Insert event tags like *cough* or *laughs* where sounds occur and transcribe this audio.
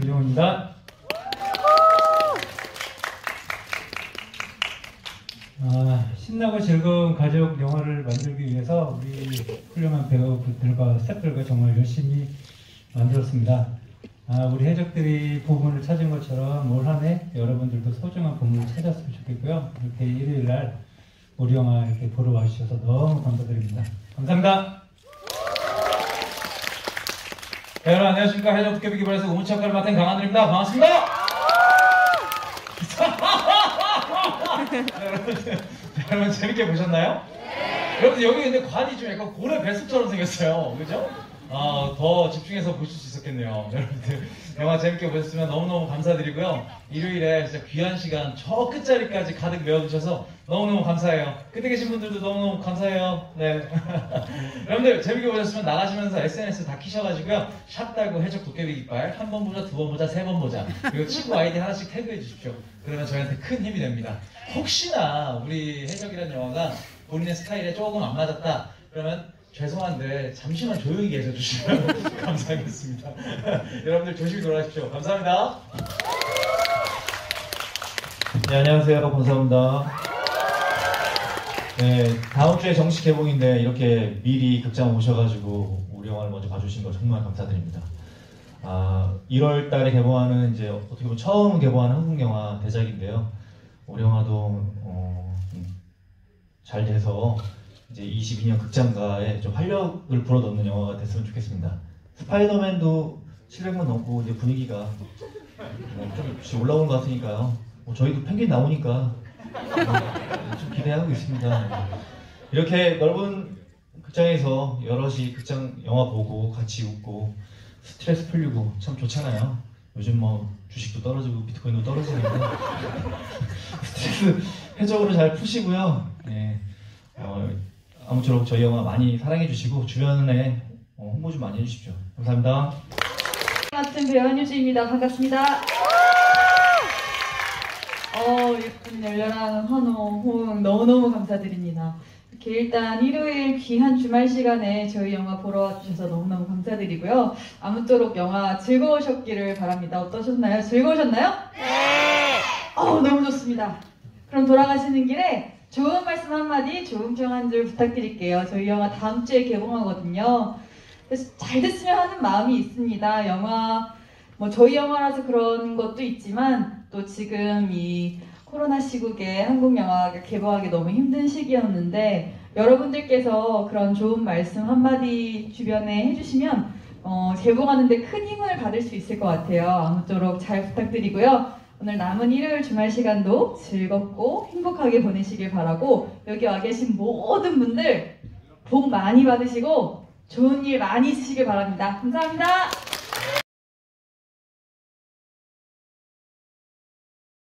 김영호입니다. 아, 신나고 즐거운 가족 영화를 만들기 위해서 우리 훌륭한 배우들과 스태프들과 정말 열심히 만들었습니다. 아, 우리 해적들이 보물을 찾은 것처럼 올 한 해 여러분들도 소중한 보물을 찾았으면 좋겠고요. 이렇게 일요일 날 우리 영화 이렇게 보러 와주셔서 너무 감사드립니다. 감사합니다. 네, 여러분 안녕하십니까 해적 도깨비 기발에서 우문치 역할을 맡은 강한들입니다. 반갑습니다. *laughs* 여러분, 여러분 재밌게 보셨나요? 여러분 여기 근데 관이 좀 약간 고래 뱃속처럼 생겼어요. 그죠? 아, 더 집중해서 보실 수 있었겠네요. *laughs* 여러분들 영화 재밌게 보셨으면 너무너무 감사드리고요. 일요일에 진짜 귀한 시간 저 끝자리까지 가득 메워주셔서 너무너무 감사해요. 끝에 계신 분들도 너무너무 감사해요. 네. *laughs* 여러분들 재밌게 보셨으면 나가시면서 SNS 다 키셔가지고요. 샵 달고 해적 도깨비 깃발 한 번 보자, 두 번 보자, 세 번 보자. 그리고 친구 아이디 하나씩 태그해 주십시오. 그러면 저희한테 큰 힘이 됩니다. 혹시나 우리 해적이라는 영화가 본인의 스타일에 조금 안 맞았다. 그러면 죄송한데 잠시만 조용히 계셔 주시면 *laughs* 감사하겠습니다. *laughs* 여러분들 조심히 돌아가십시오. 감사합니다. 네, 안녕하세요. 감사합니다. 네, 다음 주에 정식 개봉인데 이렇게 미리 극장 오셔가지고 우리 영화를 먼저 봐주신 거 정말 감사드립니다. 아, 1월 달에 개봉하는 이제 어떻게 보면 처음 개봉하는 한국 영화 대작인데요. 우리 영화도 어, 좀잘 돼서 이제 22년 극장가에 좀 활력을 불어넣는 영화가 됐으면 좋겠습니다. 스파이더맨도 700만 넘고 이제 분위기가 뭐 좀씩 올라오는 것 같으니까요. 뭐 저희도 펭귄 나오니까 어, 좀 기대하고 있습니다. 이렇게 넓은 극장에서 여럿이 극장 영화 보고 같이 웃고 스트레스 풀리고 참 좋잖아요. 요즘 뭐 주식도 떨어지고 비트코인도 떨어지는데 *laughs* 스트레스 해적으로 잘 푸시고요. 네. 어, 아무쪼록 저희 영화 많이 사랑해 주시고 주변에 어, 홍보 좀 많이 해주십시오. 감사합니다. 같은 배우 한유주입니다. 반갑습니다. 어, 예쁜 열렬한 환호, 호응 너무너무 감사드립니다. 이렇게 일단 일요일 귀한 주말 시간에 저희 영화 보러 와주셔서 너무너무 감사드리고요. 아무쪼록 영화 즐거우셨기를 바랍니다. 어떠셨나요? 즐거우셨나요? 네! 어, 너무 좋습니다. 그럼 돌아가시는 길에 좋은 말씀 한마디, 좋은 평한줄 부탁드릴게요. 저희 영화 다음 주에 개봉하거든요. 그래서 잘 됐으면 하는 마음이 있습니다. 영화, 뭐 저희 영화라서 그런 것도 있지만 또 지금 이 코로나 시국에 한국 영화가 개봉하기 너무 힘든 시기였는데 여러분들께서 그런 좋은 말씀 한마디 주변에 해주시면 어, 개봉하는데 큰 힘을 받을 수 있을 것 같아요. 아무쪼록 잘 부탁드리고요. 오늘 남은 일요일 주말 시간도 즐겁고 행복하게 보내시길 바라고 여기 와 계신 모든 분들 복 많이 받으시고 좋은 일 많이 있으시길 바랍니다. 감사합니다.